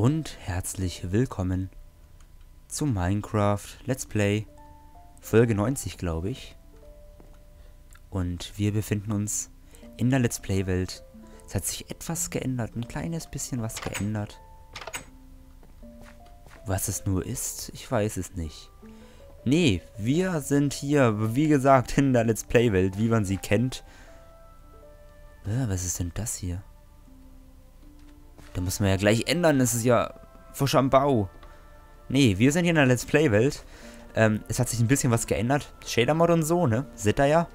und herzlich willkommen zu Minecraft Let's Play Folge 90, glaube ich. Und wir befinden uns in der Let's Play Welt. Es hat sich etwas geändert, ein kleines bisschen was geändert. Was es nur ist, ich weiß es nicht. Nee, wir sind hier, wie gesagt, in der Let's Play Welt, wie man sie kennt. Äh, was ist denn das hier? Da muss man ja gleich ändern, das ist ja frisch am Bau. Nee, wir sind hier in der Let's Play-Welt. Ähm, es hat sich ein bisschen was geändert. Shader-Mod und so, ne? Seht ihr ja.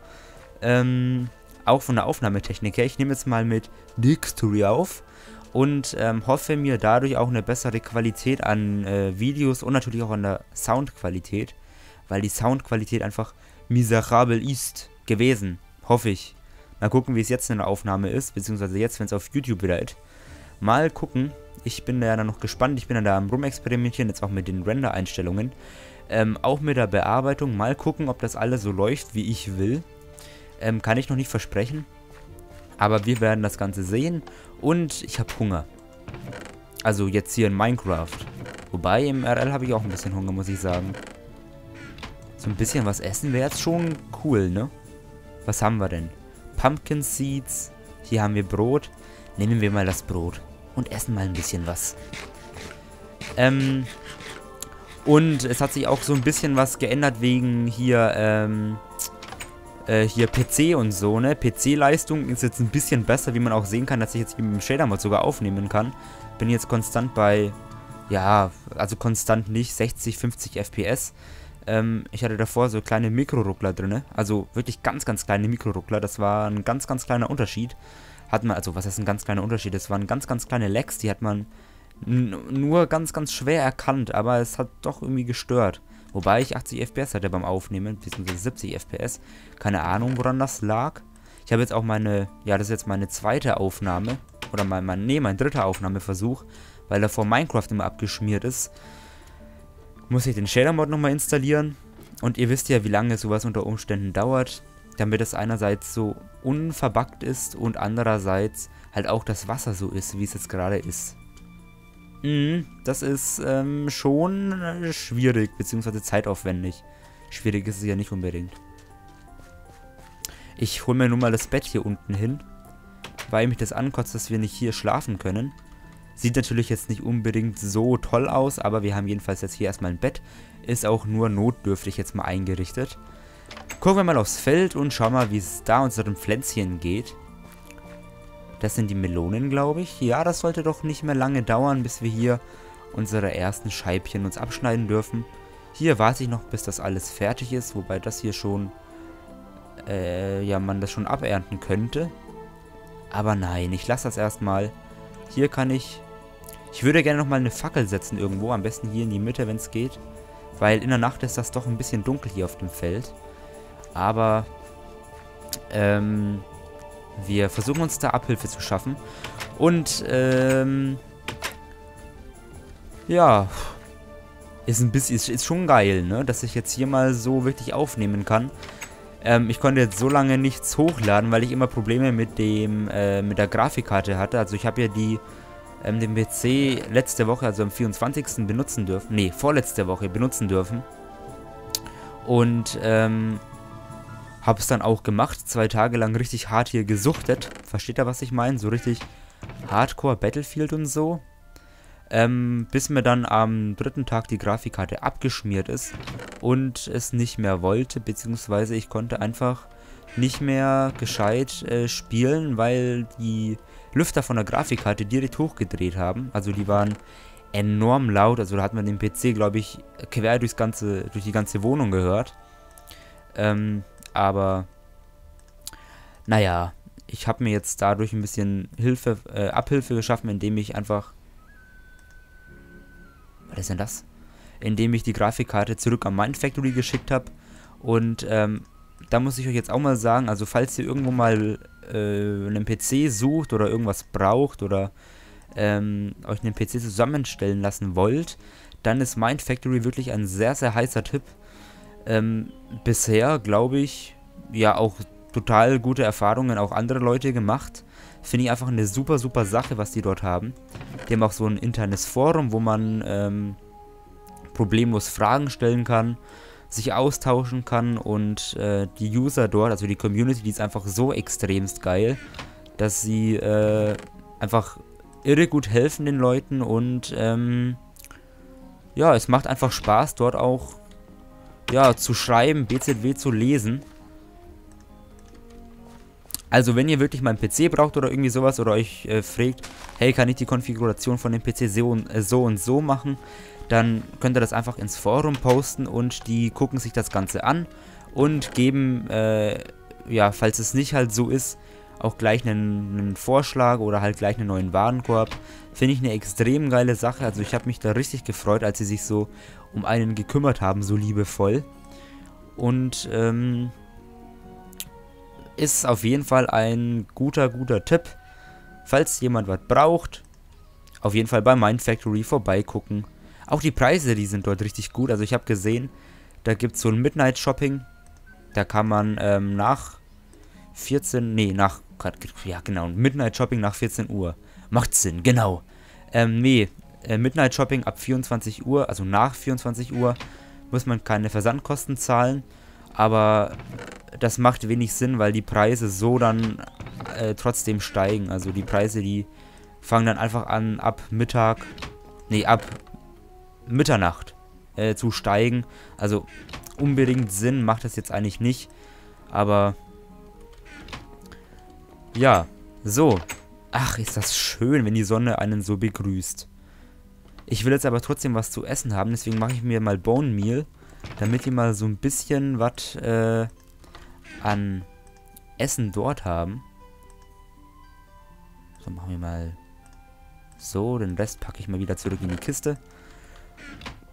Ähm, auch von der Aufnahmetechnik her. Ich nehme jetzt mal mit Dixtory auf und ähm, hoffe mir dadurch auch eine bessere Qualität an äh, Videos und natürlich auch an der Soundqualität, weil die Soundqualität einfach miserabel ist gewesen, hoffe ich. Mal gucken, wie es jetzt in der Aufnahme ist, beziehungsweise jetzt, wenn es auf YouTube wieder ist. Mal gucken. Ich bin da ja noch gespannt. Ich bin da am Rumexperimentieren, jetzt auch mit den Render-Einstellungen. Ähm, auch mit der Bearbeitung. Mal gucken, ob das alles so läuft, wie ich will. Ähm, kann ich noch nicht versprechen. Aber wir werden das Ganze sehen. Und ich habe Hunger. Also jetzt hier in Minecraft. Wobei, im RL habe ich auch ein bisschen Hunger, muss ich sagen. So ein bisschen was essen wäre jetzt schon cool, ne? Was haben wir denn? Pumpkin Seeds. Hier haben wir Brot. Nehmen wir mal das Brot und essen mal ein bisschen was. Ähm, und es hat sich auch so ein bisschen was geändert wegen hier, ähm, äh, hier PC und so, ne? PC-Leistung ist jetzt ein bisschen besser, wie man auch sehen kann, dass ich jetzt mit dem Shader-Mod sogar aufnehmen kann. Bin jetzt konstant bei, ja, also konstant nicht, 60, 50 FPS. Ähm, ich hatte davor so kleine Mikroruckler drin, also wirklich ganz, ganz kleine Mikroruckler. Das war ein ganz, ganz kleiner Unterschied hat man, also was ist ein ganz kleiner Unterschied? Das waren ganz, ganz kleine Lags, die hat man nur ganz, ganz schwer erkannt, aber es hat doch irgendwie gestört. Wobei ich 80 FPS hatte beim Aufnehmen, beziehungsweise 70 FPS. Keine Ahnung, woran das lag. Ich habe jetzt auch meine, ja, das ist jetzt meine zweite Aufnahme. Oder mein, mein nee, mein dritter Aufnahmeversuch. Weil er vor Minecraft immer abgeschmiert ist. Muss ich den Shader-Mod nochmal installieren. Und ihr wisst ja, wie lange sowas unter Umständen dauert damit es einerseits so unverbackt ist und andererseits halt auch das Wasser so ist, wie es jetzt gerade ist. Mhm, das ist ähm, schon schwierig, beziehungsweise zeitaufwendig. Schwierig ist es ja nicht unbedingt. Ich hole mir nun mal das Bett hier unten hin, weil mich das ankotzt, dass wir nicht hier schlafen können. Sieht natürlich jetzt nicht unbedingt so toll aus, aber wir haben jedenfalls jetzt hier erstmal ein Bett. Ist auch nur notdürftig jetzt mal eingerichtet. Gucken wir mal aufs Feld und schauen mal, wie es da unseren Pflänzchen geht. Das sind die Melonen, glaube ich. Ja, das sollte doch nicht mehr lange dauern, bis wir hier unsere ersten Scheibchen uns abschneiden dürfen. Hier warte ich noch, bis das alles fertig ist, wobei das hier schon, äh, ja, man das schon abernten könnte. Aber nein, ich lasse das erstmal. Hier kann ich, ich würde gerne nochmal eine Fackel setzen irgendwo, am besten hier in die Mitte, wenn es geht. Weil in der Nacht ist das doch ein bisschen dunkel hier auf dem Feld. Aber ähm, wir versuchen uns da Abhilfe zu schaffen. Und ähm, ja, ist ein bisschen, ist, ist schon geil, ne? Dass ich jetzt hier mal so wirklich aufnehmen kann. Ähm, ich konnte jetzt so lange nichts hochladen, weil ich immer Probleme mit dem, äh, mit der Grafikkarte hatte. Also ich habe ja die, ähm, den PC letzte Woche, also am 24. benutzen dürfen. Ne, vorletzte Woche benutzen dürfen. Und, ähm, habe es dann auch gemacht, zwei Tage lang richtig hart hier gesuchtet. Versteht ihr, was ich meine? So richtig Hardcore Battlefield und so. Ähm, bis mir dann am dritten Tag die Grafikkarte abgeschmiert ist und es nicht mehr wollte, beziehungsweise ich konnte einfach nicht mehr gescheit äh, spielen, weil die Lüfter von der Grafikkarte direkt hochgedreht haben. Also die waren enorm laut, also da hat man den PC, glaube ich, quer durchs ganze, durch die ganze Wohnung gehört. Ähm, aber naja, ich habe mir jetzt dadurch ein bisschen Hilfe, äh, Abhilfe geschaffen, indem ich einfach. Was ist denn das? Indem ich die Grafikkarte zurück an Mindfactory geschickt habe. Und ähm, da muss ich euch jetzt auch mal sagen, also falls ihr irgendwo mal äh, einen PC sucht oder irgendwas braucht oder ähm, euch einen PC zusammenstellen lassen wollt, dann ist Mindfactory wirklich ein sehr, sehr heißer Tipp ähm, bisher, glaube ich, ja auch total gute Erfahrungen auch andere Leute gemacht. Finde ich einfach eine super, super Sache, was die dort haben. Die haben auch so ein internes Forum, wo man ähm, problemlos Fragen stellen kann, sich austauschen kann und äh, die User dort, also die Community, die ist einfach so extremst geil, dass sie äh, einfach irre gut helfen den Leuten und ähm, ja, es macht einfach Spaß dort auch ja, zu schreiben, BZW zu lesen. Also wenn ihr wirklich mal einen PC braucht oder irgendwie sowas oder euch äh, fragt, hey, kann ich die Konfiguration von dem PC so und, äh, so und so machen, dann könnt ihr das einfach ins Forum posten und die gucken sich das Ganze an und geben, äh, ja, falls es nicht halt so ist, auch gleich einen, einen, Vorschlag oder halt gleich einen neuen Warenkorb. Finde ich eine extrem geile Sache. Also ich habe mich da richtig gefreut, als sie sich so um einen gekümmert haben, so liebevoll. Und ähm, ist auf jeden Fall ein guter, guter Tipp. Falls jemand was braucht, auf jeden Fall bei Mind Factory vorbeigucken. Auch die Preise, die sind dort richtig gut. Also ich habe gesehen, da gibt es so ein Midnight Shopping. Da kann man ähm, nach 14, nee, nach, ja genau, Midnight Shopping nach 14 Uhr. Macht Sinn, genau. Ähm, nee, äh, Midnight Shopping ab 24 Uhr, also nach 24 Uhr, muss man keine Versandkosten zahlen. Aber das macht wenig Sinn, weil die Preise so dann äh, trotzdem steigen. Also die Preise, die fangen dann einfach an ab Mittag, nee, ab Mitternacht äh, zu steigen. Also unbedingt Sinn macht das jetzt eigentlich nicht. Aber ja, so. Ach, ist das schön, wenn die Sonne einen so begrüßt. Ich will jetzt aber trotzdem was zu essen haben, deswegen mache ich mir mal Bone Meal, damit die mal so ein bisschen was äh, an Essen dort haben. So, machen wir mal so, den Rest packe ich mal wieder zurück in die Kiste.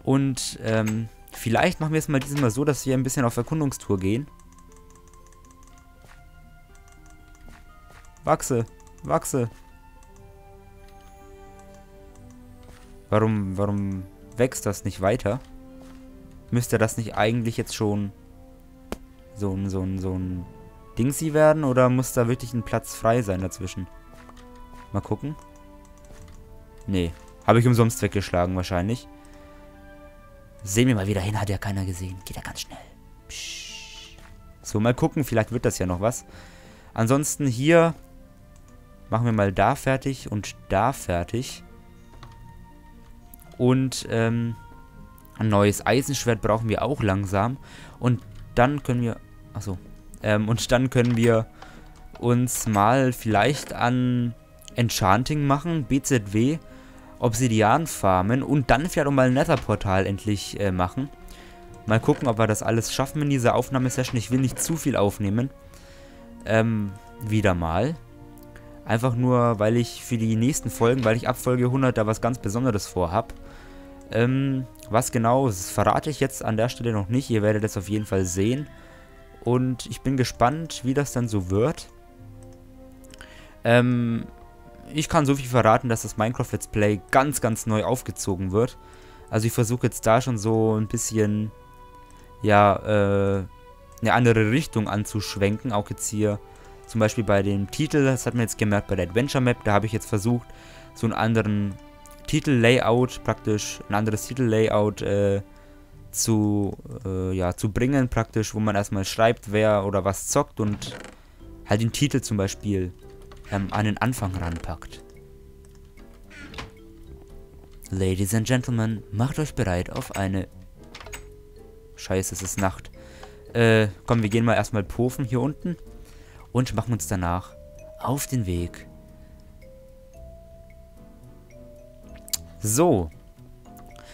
Und ähm, vielleicht machen wir es mal dieses Mal so, dass wir ein bisschen auf Erkundungstour gehen. Wachse, wachse. Warum, warum wächst das nicht weiter? Müsste das nicht eigentlich jetzt schon so ein, so ein, so ein Dingsi werden? Oder muss da wirklich ein Platz frei sein dazwischen? Mal gucken. Nee. Habe ich umsonst weggeschlagen wahrscheinlich. Sehen wir mal wieder hin, hat ja keiner gesehen. Geht ja ganz schnell. Psch. So, mal gucken, vielleicht wird das ja noch was. Ansonsten hier machen wir mal da fertig und da fertig. Und ähm, ein neues Eisenschwert brauchen wir auch langsam. Und dann können wir... Achso. Ähm, und dann können wir uns mal vielleicht an Enchanting machen, BZW. Obsidian farmen und dann vielleicht auch mal ein Nether-Portal endlich äh, machen. Mal gucken, ob wir das alles schaffen in dieser Aufnahmesession. Ich will nicht zu viel aufnehmen. Ähm, wieder mal. Einfach nur, weil ich für die nächsten Folgen, weil ich ab Folge 100 da was ganz Besonderes vorhab. Ähm, was genau, das verrate ich jetzt an der Stelle noch nicht. Ihr werdet es auf jeden Fall sehen. Und ich bin gespannt, wie das dann so wird. Ähm, ich kann so viel verraten, dass das Minecraft Let's Play ganz, ganz neu aufgezogen wird. Also ich versuche jetzt da schon so ein bisschen, ja, äh, eine andere Richtung anzuschwenken. Auch jetzt hier zum Beispiel bei dem Titel, das hat man jetzt gemerkt bei der Adventure Map, da habe ich jetzt versucht, so einen anderen Titellayout, praktisch ein anderes Titellayout äh, zu, äh, ja, zu bringen, praktisch, wo man erstmal schreibt, wer oder was zockt und halt den Titel zum Beispiel ähm, an den Anfang ranpackt. Ladies and Gentlemen, macht euch bereit auf eine... Scheiße, es ist Nacht. Äh, komm, wir gehen mal erstmal pofen hier unten und machen uns danach auf den Weg. So.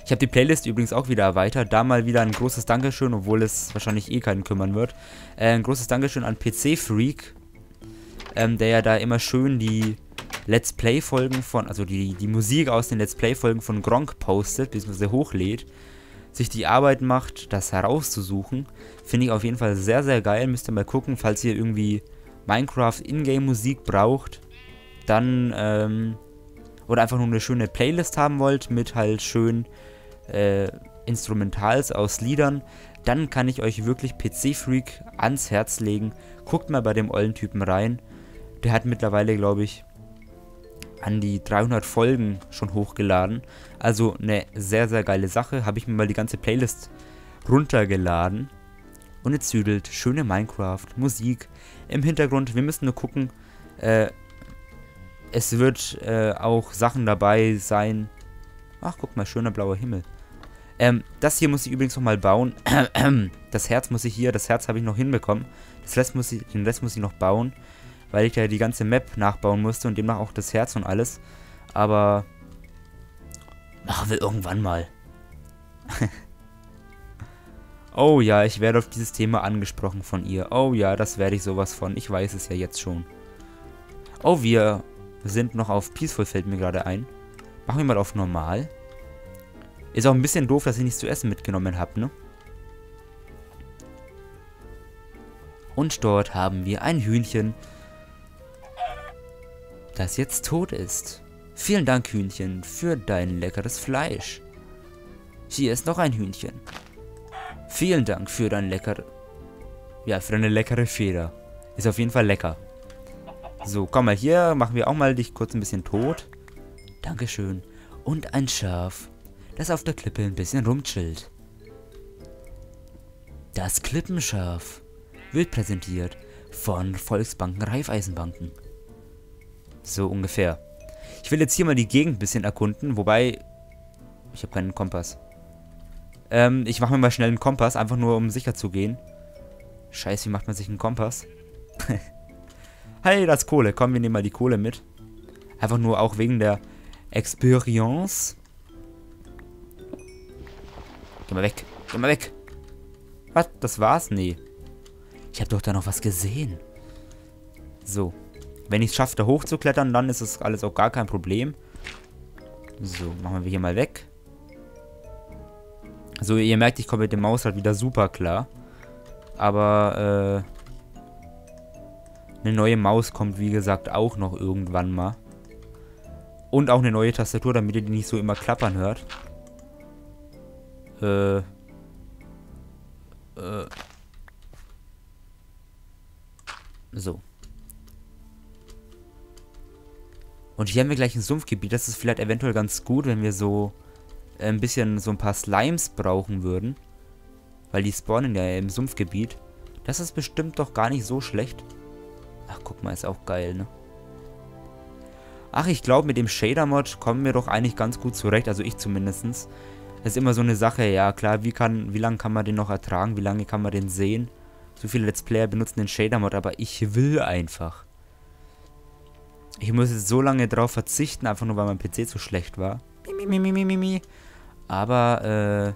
Ich habe die Playlist übrigens auch wieder erweitert. Da mal wieder ein großes Dankeschön, obwohl es wahrscheinlich eh keinen kümmern wird. Äh, ein großes Dankeschön an PC Freak ähm, der ja da immer schön die Let's Play-Folgen von, also die, die Musik aus den Let's Play-Folgen von Gronk postet, bzw. hochlädt, sich die Arbeit macht, das herauszusuchen. Finde ich auf jeden Fall sehr, sehr geil. Müsst ihr mal gucken, falls ihr irgendwie Minecraft Ingame-Musik braucht, dann, ähm, oder einfach nur eine schöne Playlist haben wollt, mit halt schön, äh, Instrumentals aus Liedern, dann kann ich euch wirklich PC Freak ans Herz legen. Guckt mal bei dem ollen Typen rein. Der hat mittlerweile, glaube ich, an die 300 Folgen schon hochgeladen. Also eine sehr, sehr geile Sache. Habe ich mir mal die ganze Playlist runtergeladen. Und jetzt düdelt schöne Minecraft, Musik im Hintergrund. Wir müssen nur gucken. Äh, es wird äh, auch Sachen dabei sein. Ach, guck mal, schöner blauer Himmel. Ähm, das hier muss ich übrigens noch mal bauen. Das Herz muss ich hier, das Herz habe ich noch hinbekommen. Das Rest muss ich, den Rest muss ich noch bauen weil ich ja die ganze Map nachbauen musste und demnach auch das Herz und alles. Aber machen wir irgendwann mal. oh ja, ich werde auf dieses Thema angesprochen von ihr. Oh ja, das werde ich sowas von. Ich weiß es ja jetzt schon. Oh, wir sind noch auf Peaceful, fällt mir gerade ein. Machen wir mal auf Normal. Ist auch ein bisschen doof, dass ich nichts zu essen mitgenommen habe, ne? Und dort haben wir ein Hühnchen, das jetzt tot ist. Vielen Dank, Hühnchen, für dein leckeres Fleisch. Hier ist noch ein Hühnchen. Vielen Dank für dein lecker... Ja, für deine leckere Feder. Ist auf jeden Fall lecker. So, komm mal hier, machen wir auch mal dich kurz ein bisschen tot. Dankeschön. Und ein Schaf, das auf der Klippe ein bisschen rumchillt. Das Klippenschaf wird präsentiert von Volksbanken Raiffeisenbanken. So ungefähr. Ich will jetzt hier mal die Gegend ein bisschen erkunden, wobei... Ich habe keinen Kompass. Ähm, ich mache mir mal schnell einen Kompass, einfach nur um sicher zu gehen. Scheiße, wie macht man sich einen Kompass? hey, das ist Kohle. Komm, wir nehmen mal die Kohle mit. Einfach nur auch wegen der Experience. Geh mal weg. Geh mal weg. Was? Das war's? Nee. Ich habe doch da noch was gesehen. So. Wenn ich es schaffe, da hochzuklettern, dann ist es alles auch gar kein Problem. So, machen wir hier mal weg. So, ihr merkt, ich komme mit dem Maus halt wieder super klar. Aber, äh, eine neue Maus kommt, wie gesagt, auch noch irgendwann mal. Und auch eine neue Tastatur, damit ihr die nicht so immer klappern hört. Äh. Äh. So. Und hier haben wir gleich ein Sumpfgebiet. Das ist vielleicht eventuell ganz gut, wenn wir so ein bisschen so ein paar Slimes brauchen würden. Weil die spawnen ja im Sumpfgebiet. Das ist bestimmt doch gar nicht so schlecht. Ach, guck mal, ist auch geil, ne? Ach, ich glaube, mit dem Shader-Mod kommen wir doch eigentlich ganz gut zurecht. Also ich zumindest. Das ist immer so eine Sache, ja klar, wie wie lange kann man den noch ertragen? Wie lange kann man den sehen? So viele Let's Player benutzen den Shader-Mod, aber ich will einfach. Ich muss jetzt so lange drauf verzichten, einfach nur weil mein PC zu schlecht war. Aber,